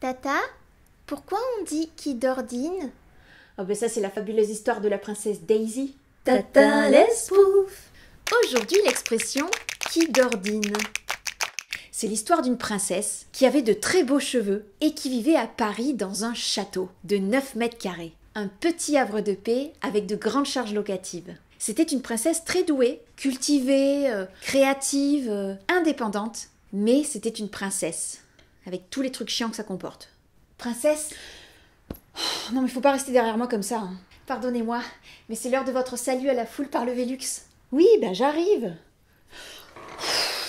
Tata, pourquoi on dit qui d'ordine Oh ben ça c'est la fabuleuse histoire de la princesse Daisy. Tata l'espouf Aujourd'hui l'expression qui d'ordine. C'est l'histoire d'une princesse qui avait de très beaux cheveux et qui vivait à Paris dans un château de 9 mètres carrés. Un petit havre de paix avec de grandes charges locatives. C'était une princesse très douée, cultivée, euh, créative, euh, indépendante, mais c'était une princesse, avec tous les trucs chiants que ça comporte. Princesse? Oh, Non mais faut pas rester derrière moi comme ça. hein. Pardonnez-moi, mais c'est l'heure de votre salut à la foule par le Vélux. Oui, ben j'arrive.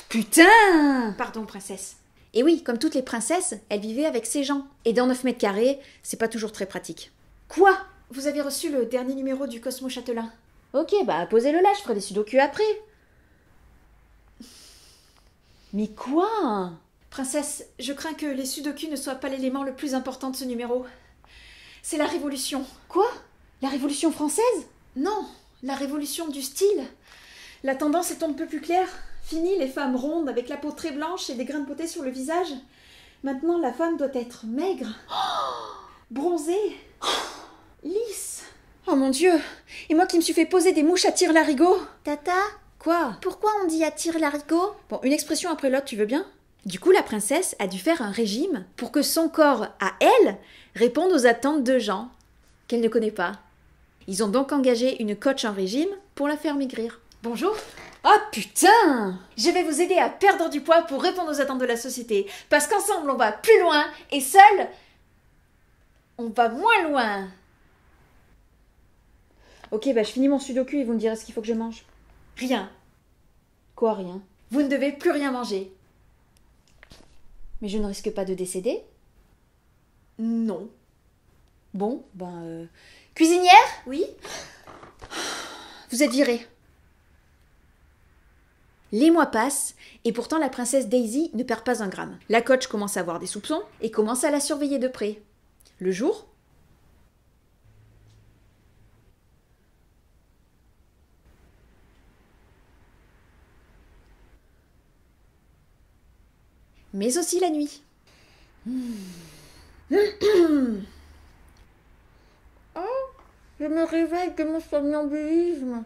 Putain Pardon, princesse. Et oui, comme toutes les princesses, elle vivait avec ses gens. Et dans 9 mètres carrés, c'est pas toujours très pratique. Quoi? Vous avez reçu le dernier numéro du Cosmo Châtelain? Ok, bah posez-le là, je ferai des sudoku après. Mais quoi? Princesse, je crains que les sudoku ne soient pas l'élément le plus important de ce numéro. C'est la révolution. Quoi? La révolution française? Non, la révolution du style. La tendance est un peu plus claire. Fini les femmes rondes avec la peau très blanche et des grains de beauté sur le visage. Maintenant, la femme doit être maigre, bronzée, lisse. Oh mon dieu Et moi qui me suis fait poser des mouches à tire larigot Tata, Quoi? Pourquoi on dit attire l'arigot Bon, une expression après l'autre, tu veux bien? Du coup, la princesse a dû faire un régime pour que son corps, à elle, réponde aux attentes de gens qu'elle ne connaît pas. Ils ont donc engagé une coach en régime pour la faire maigrir. Bonjour Oh putain Je vais vous aider à perdre du poids pour répondre aux attentes de la société. Parce qu'ensemble, on va plus loin et seul, on va moins loin. Ok, bah je finis mon sudoku et vous me direz ce qu'il faut que je mange. Rien. Quoi, rien? Vous ne devez plus rien manger. Mais je ne risque pas de décéder Non. Bon, ben. euh, Cuisinière? Oui Vous êtes virée. Les mois passent, et pourtant la princesse Daisy ne perd pas un gramme. La coach commence à avoir des soupçons et commence à la surveiller de près. Le jour, mais aussi la nuit. Oh, je me réveille de mon somnambulisme.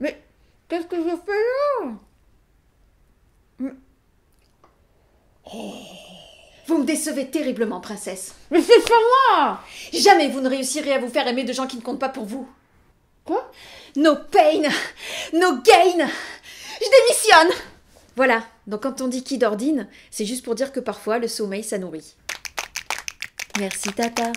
Mais qu'est-ce que je fais là? Vous me décevez terriblement, princesse. Mais c'est pas moi Jamais vous ne réussirez à vous faire aimer de gens qui ne comptent pas pour vous. Quoi? No pain, no gain. Je démissionne. Voilà. Donc quand on dit qui d'ordine, c'est juste pour dire que parfois le sommeil ça nourrit. Merci tata.